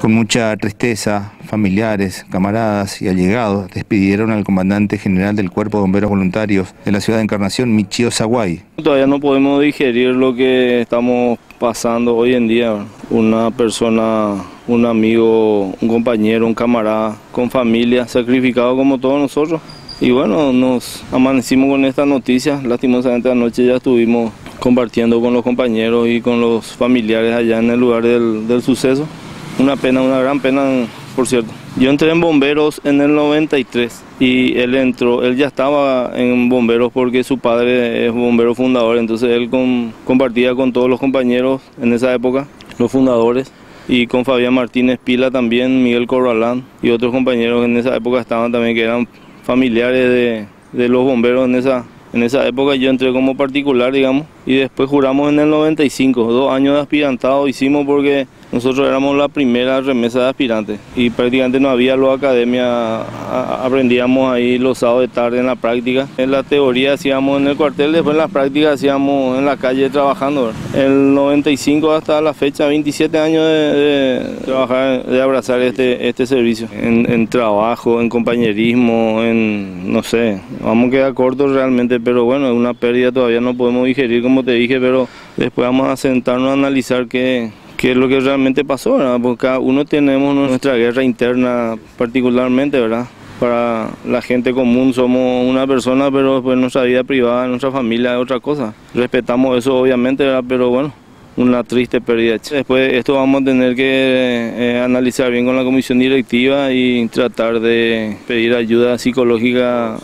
Con mucha tristeza, familiares, camaradas y allegados despidieron al comandante general del Cuerpo de Bomberos Voluntarios de la ciudad de Encarnación, Michio Zaguay. Todavía no podemos digerir lo que estamos pasando hoy en día. Una persona, un amigo, un compañero, un camarada, con familia, sacrificado como todos nosotros. Y bueno, nos amanecimos con esta noticia. Lastimosamente anoche ya estuvimos compartiendo con los compañeros y con los familiares allá en el lugar del, del suceso. Una pena, una gran pena, por cierto. Yo entré en bomberos en el 93 y él entró, él ya estaba en bomberos porque su padre es bombero fundador, entonces él compartía con todos los compañeros en esa época, los fundadores, y con Fabián Martínez Pila también, Miguel Corralán y otros compañeros en esa época estaban también que eran familiares de, de los bomberos en esa, en esa época yo entré como particular, digamos, y después juramos en el 95, dos años de aspirantado hicimos porque nosotros éramos la primera remesa de aspirantes y prácticamente no había los academia, aprendíamos ahí los sábados de tarde en la práctica. En la teoría hacíamos en el cuartel, después en la práctica hacíamos en la calle trabajando. El 95 hasta la fecha, 27 años de, trabajar, de abrazar este, este servicio. En, en, trabajo, en compañerismo, en, no sé, vamos a quedar cortos realmente, pero bueno, es una pérdida todavía no podemos digerir como te dije, pero después vamos a sentarnos a analizar qué qué es lo que realmente pasó, ¿verdad? porque cada uno tenemos nuestra guerra interna particularmente, ¿verdad? Para la gente común somos una persona, pero después nuestra vida privada, nuestra familia es otra cosa. Respetamos eso obviamente, ¿verdad? pero bueno, una triste pérdida. Después esto vamos a tener que eh, analizar bien con la comisión directiva y tratar de pedir ayuda psicológica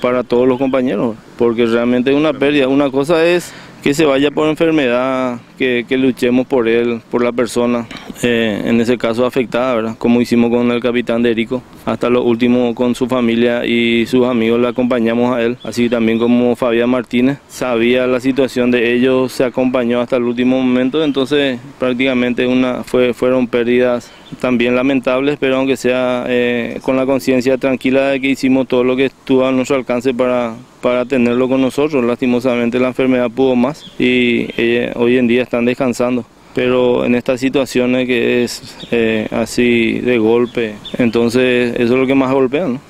para todos los compañeros, porque realmente es una pérdida. Una cosa es que se vaya por enfermedad, que, luchemos por él, por la persona, eh, en ese caso afectada, ¿verdad? Como hicimos con el capitán Derico, hasta lo último con su familia y sus amigos le acompañamos a él, así también como Fabián Martínez, sabía la situación de ellos, se acompañó hasta el último momento, entonces prácticamente una, fue, fueron pérdidas también lamentables, pero aunque sea eh, con la conciencia tranquila de que hicimos todo lo que estuvo a nuestro alcance para, para tenerlo con nosotros. Lastimosamente la enfermedad pudo más y eh, hoy en día están descansando. Pero en estas situaciones que es eh, así de golpe, entonces eso es lo que más golpea, ¿no?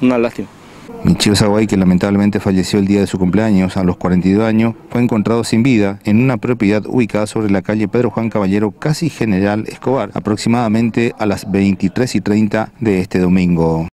Una lástima. Michio Zaguay, que lamentablemente falleció el día de su cumpleaños a los 42 años, fue encontrado sin vida en una propiedad ubicada sobre la calle Pedro Juan Caballero, casi General Escobar, aproximadamente a las 23 y 30 de este domingo.